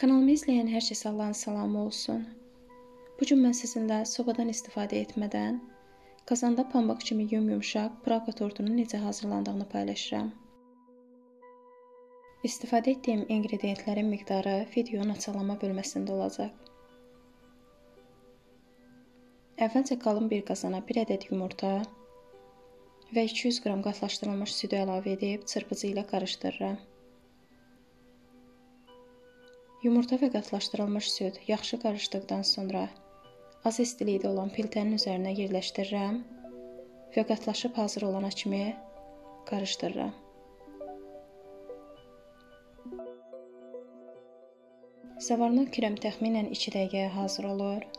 Kanalımı izləyən hər kəsə Allahın salamı olsun. Bu gün mən sizinlə sobadan istifadə etmədən qazanda pambıq kimi yum-yumşaq praka tortunun necə hazırlandığını paylaşıram. İstifadə etdiyim inqrediyentlərin miqdarı videonun açıqlama bölməsində olacaq. Əvvəlcə qalın bir qazana 1 ədəd yumurta və 200 qram qatlaşdırılmış südü əlavə edib çırpıcı ilə qarışdırıram. Yumurta və qatlaşdırılmış süd yaxşı qarışdıqdan sonra az istilikdə olan piltənin üzərinə yerləşdirirəm və qatlaşıb hazır olana kimi qarışdırıram. Zavarlı krem təxminən 2 dəqiqəyə hazır olur.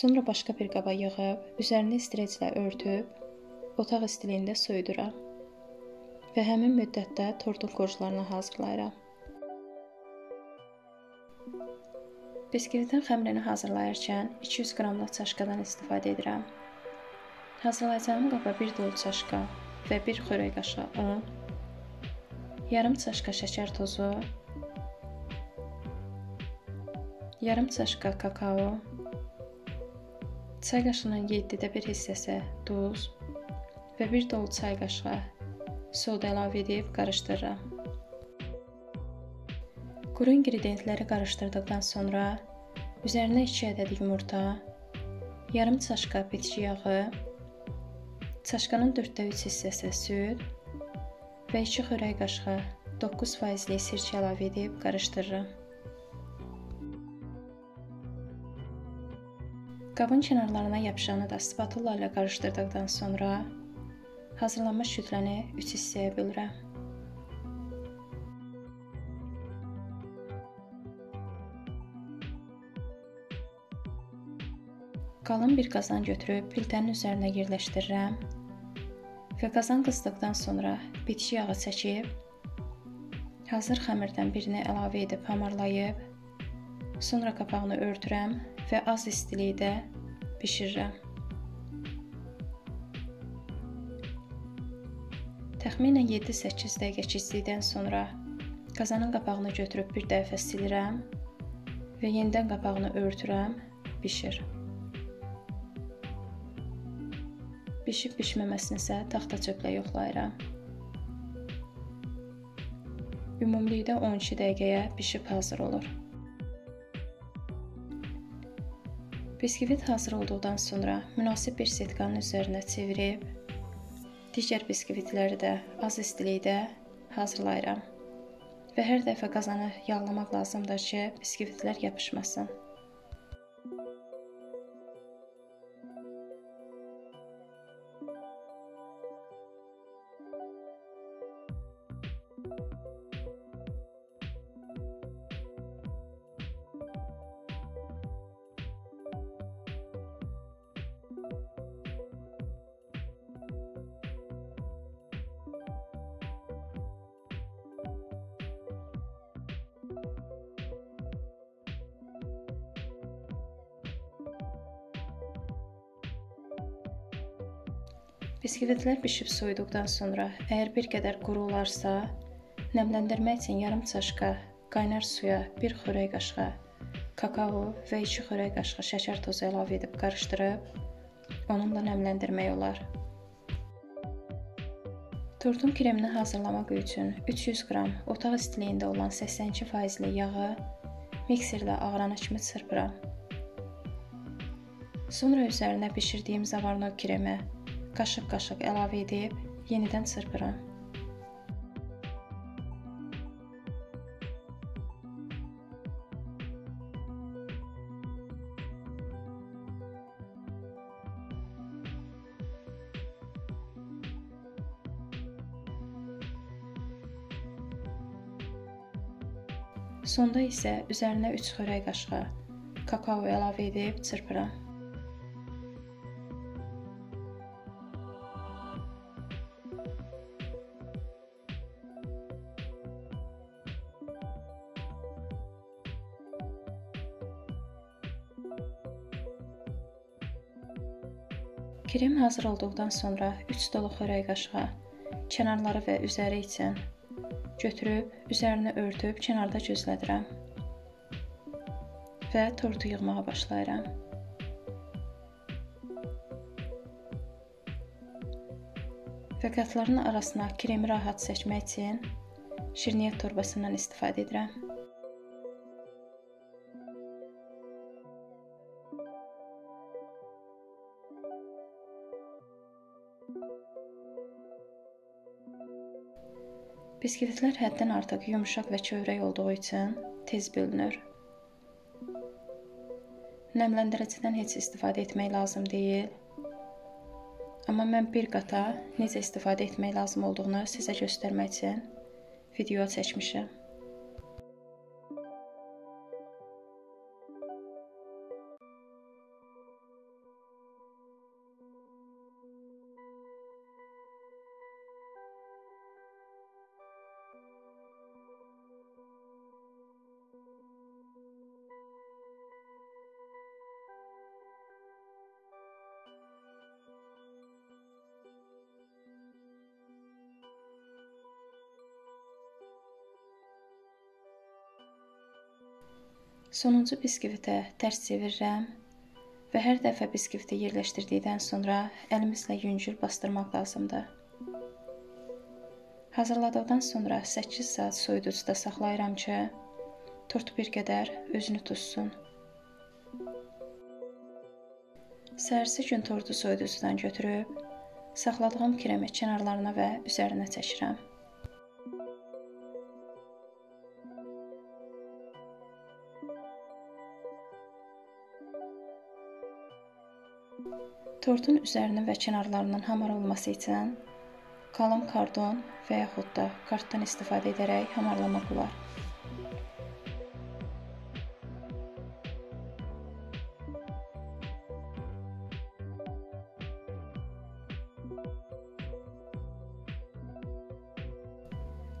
Sonra başqa bir qaba yığıb, üzərini streçlə örtüb, otaq istiliyində soyuduram. Və həmin müddətdə tortun qorclarını hazırlayıram. Biskvitin xəmirini hazırlayarkən 200 qramlıq çaşkadan istifadə edirəm. Hazırlayacağım qaba 1 dolu çaşka və 1 xörək qaşığı un, yarım çaşka şəkər tozu, yarım çaşka kakao, çay qaşığının 7-də 1 hissəsi duz və 1 dolu çay qaşığı soda əlavə edib qarışdırıram. Quru inqrediyentləri qarışdırdıqdan sonra üzərinə 2 ədəd yumurta, yarım çaşka bitki yağı, çaşkanın 4də 3 hissəsi süd və 2 xörək qaşığı 9%lik sirkə əlavə edib qarışdırıram. Qabın kənarlarına yapışanı da spatula ilə qarışdırdıqdan sonra hazırlanmış kütləni 3 hissəyə bölürəm. Qalın bir qazan götürüb piltənin üzərinə yerləşdirirəm və qazan qızdıqdan sonra bitki yağı çəkib hazır xəmirdən birini əlavə edib hamarlayıb sonra qapağını örtürəm və az istilikdə bişirirəm. Təxminən 7-8 dəqiqə keçdikdən sonra qazanın qapağını götürüb bir dəfə silirəm və yenidən qapağını örtürəm, bişir. Bişib-bişməməsini isə taxta çöplə yoxlayıram. Ümumilikdə 12 dəqiqəyə bişib hazır olur. Biskvit hazır olduqdan sonra münasib bir setkanın üzərinə çevirib digər biskvitləri də az istilikdə hazırlayıram. Və hər dəfə qazanı yağlamaq lazımdır ki, biskvitlər yapışmasın. Biskvitlər bişib soyuduqdan sonra əgər bir qədər quru olarsa, nəmləndirmək üçün yarım çaşka qaynar suya 1 xörək qaşığı kakao və 2 xörək qaşığı şəkər tozu əlavə edib qarışdırıb onunla nəmləndirmək olar. Tortun kremini hazırlamaq üçün 300 qram otaq istiliyində olan 82%li yağı mikserlə ağrana kimi çırpıram. Sonra üzərinə bişirdiyim zavarno kremi qaşıq-qaşıq əlavə edib yenidən çırpıram. Sonda isə üzərinə 3 xörək qaşığı kakao əlavə edib çırpıram. Krem hazır olduqdan sonra 3 dolu xörək qaşığı kənarları və üzəri üçün götürüb üzərini örtüb kənarda gözlədirəm. və tortu yığmağa başlayıram. Və qatların arasına kremi rahat seçmək üçün şirniyyat torbasından istifadə edirəm. Biskvitlər həddən artıq yumşaq və çövrək olduğu üçün tez bölünür. Nəmləndiricidən heç istifadə etmək lazım deyil. Amma mən bir qata necə istifadə etmək lazım olduğunu sizə göstərmək üçün video çəkmişəm. Sonuncu biskvitə tərs çevirirəm və hər dəfə biskviti yerləşdirdikdən sonra əlimizlə yüngül bastırmaq lazımdır. Hazırladıqdan sonra 8 saat soyuducuda saxlayıram ki, tort bir qədər özünü tutsun. Səhərsi gün tortu soyuducudan götürüb saxladığım kremi kənarlarına və üzərinə çəkirəm. Tortun üzərinin və kənarlarının hamar olması üçün qalın kardon və yaxud da kartdan istifadə edərək hamarlamaq olar.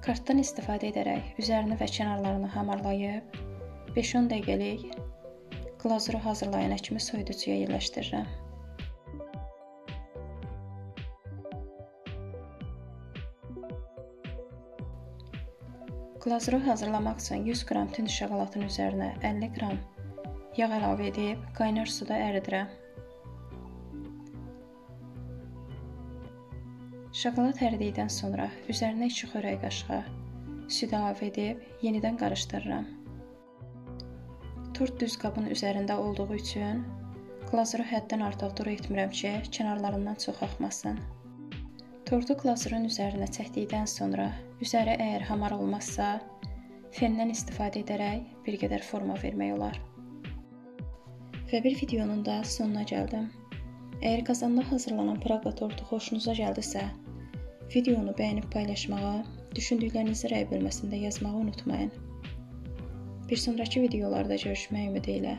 Kartdan istifadə edərək üzərini və kənarlarını hamarlayıb 5-10 dəqiqəlik glazuru hazırlayana kimi soyuducuya yerləşdirirəm. Glazuru hazırlamaq üçün 100 qram tünd şokoladın üzərinə 50 qram yağ əlavə edib qaynar suda əridirəm. Şokolad əridikdən sonra üzərinə 2 xörək qaşığı süd əlavə edib yenidən qarışdırıram. Tort düz qabın üzərində olduğu üçün glazuru həddən artıq duru etmirəm ki, kənarlarından çox axmasın. Tortu glazurun üzərinə çəkdikdən sonra üzəri əgər hamar olmazsa, fendən istifadə edərək bir qədər forma vermək olar. Və bir videonun da sonuna gəldim. Əgər qazanda hazırlanan Praqa tortu xoşunuza gəldisə, videonu bəyənib paylaşmağı, düşündüklərinizi rəy bölməsində yazmağı unutmayın. Bir sonrakı videolarda görüşmək ümidi ilə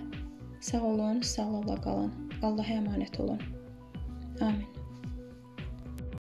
sağ olun, sağlıqla qalın. Allaha əmanət olun. Amin.